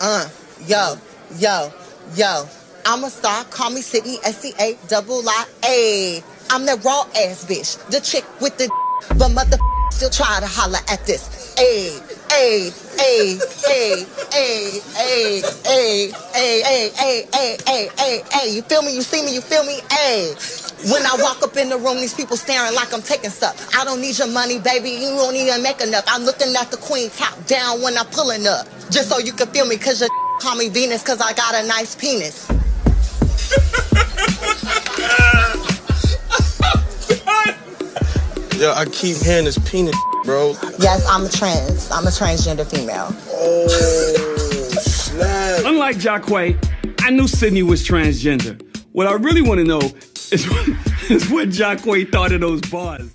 Uh, yo, yo, yo. I'm a star, call me Sidney, S-C-A, double I, A. I'm that raw ass bitch, the chick with the but mother still try to holler at this. A, A, A, A, A, A, A, A, A, A, A, A, A, A. You feel me? You see me? You feel me? A. When I walk up in the room, these people staring like I'm taking stuff. I don't need your money, baby. You don't even make enough. I'm looking at the queen top down when I'm pulling up. Just so you can feel me, cause you call me Venus, cause I got a nice penis. Yo, I keep hearing this penis, bro. Yes, I'm a trans. I'm a transgender female. Oh, snap. Unlike Jacque, I knew Sidney was transgender. What I really want to know is, is what Jacque thought of those bars.